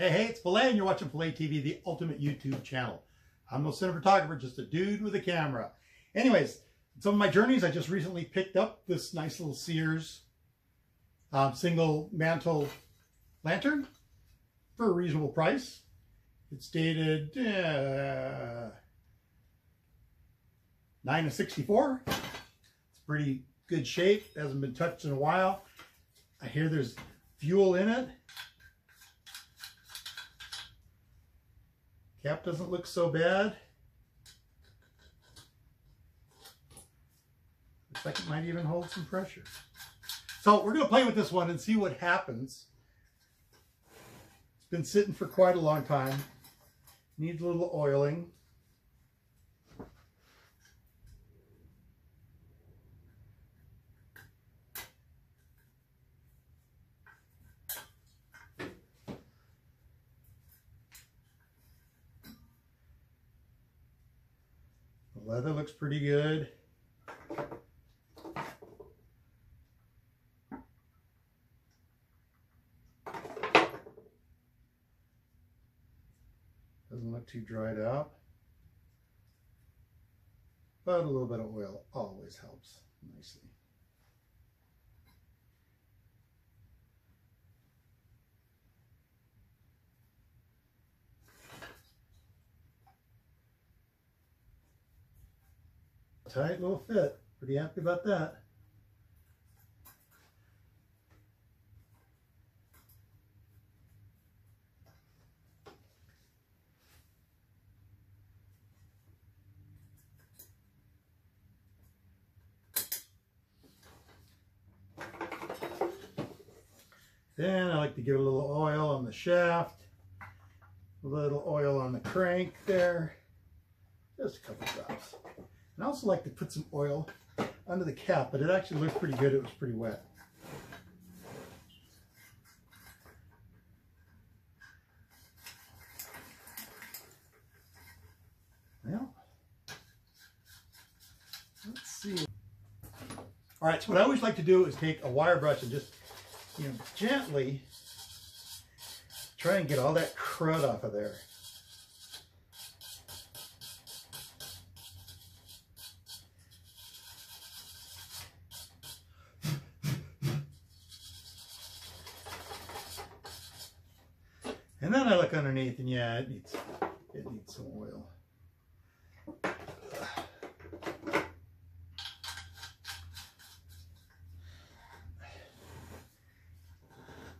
Hey, hey, it's Phila, and you're watching Phila TV, the ultimate YouTube channel. I'm no cinematographer, just a dude with a camera. Anyways, some of my journeys, I just recently picked up this nice little Sears um, single mantle lantern for a reasonable price. It's dated uh, 9 of 64. It's pretty good shape. Hasn't been touched in a while. I hear there's fuel in it. Cap doesn't look so bad. Looks like it might even hold some pressure. So we're going to play with this one and see what happens. It's been sitting for quite a long time. Needs a little oiling. Leather looks pretty good. Doesn't look too dried out. But a little bit of oil always helps nicely. Tight little fit. Pretty happy about that. Then I like to give a little oil on the shaft, a little oil on the crank there, just a couple drops. And I also like to put some oil under the cap, but it actually looked pretty good. It was pretty wet. Well, let's see. All right, so what I always like to do is take a wire brush and just, you know, gently try and get all that crud off of there. And then I look underneath and yeah, it needs it needs some oil.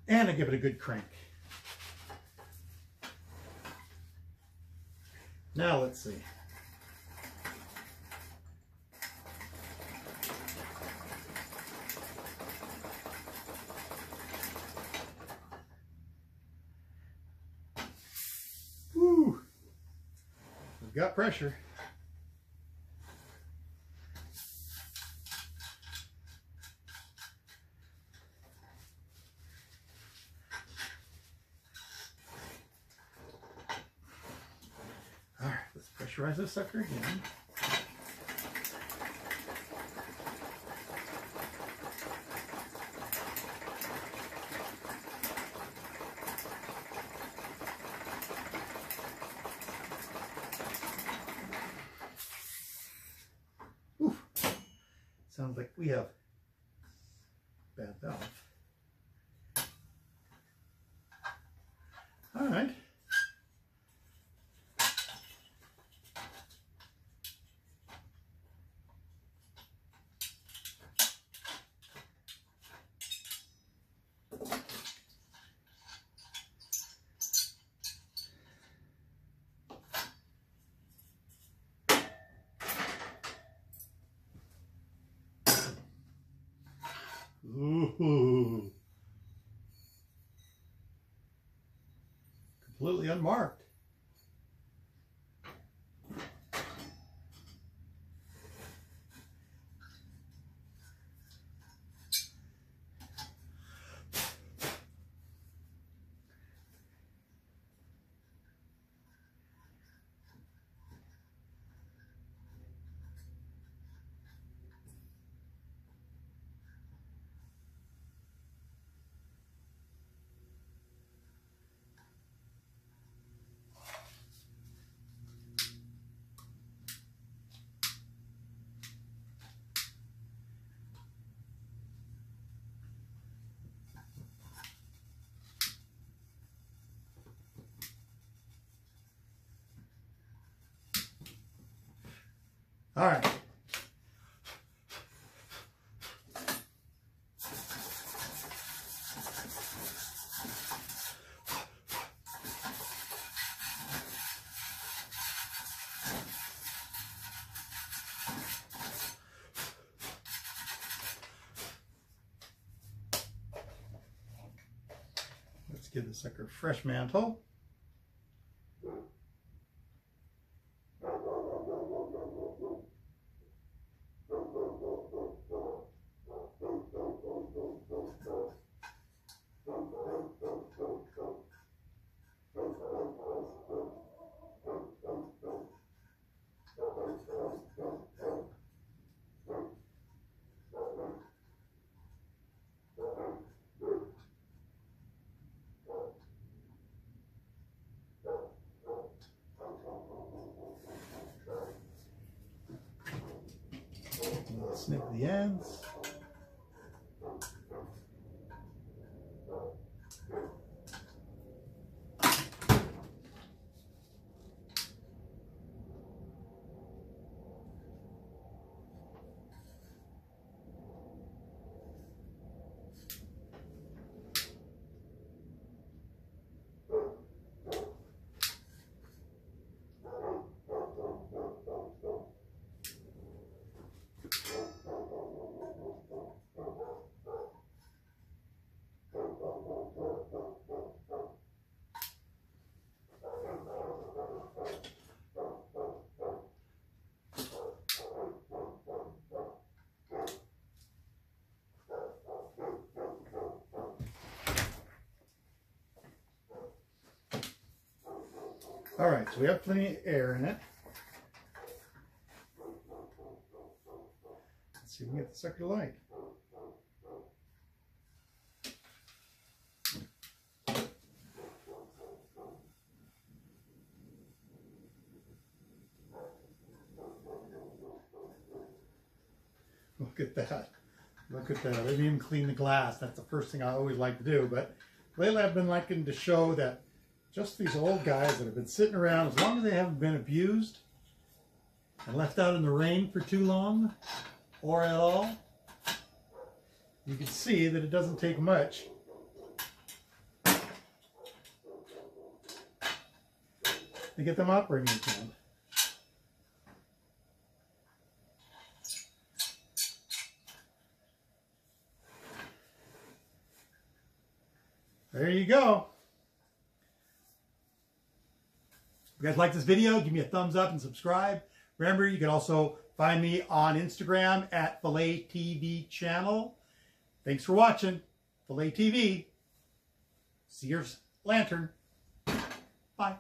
And I give it a good crank. Now let's see. Got pressure. All right, let's pressurize this sucker again. Sounds like we have bad valve. All right. Completely unmarked. All right. Let's give the sucker a fresh mantle. We'll snip the ends. All right, so we have plenty of air in it. Let's see if we can get the sucker light. Look at that. Look at that. I didn't even clean the glass. That's the first thing I always like to do. But lately I've been liking to show that just these old guys that have been sitting around, as long as they haven't been abused and left out in the rain for too long or at all, you can see that it doesn't take much to get them operating again. There you go. If you guys like this video, give me a thumbs up and subscribe. Remember, you can also find me on Instagram at Phila TV channel. Thanks for watching. Phila TV. Sears Lantern. Bye.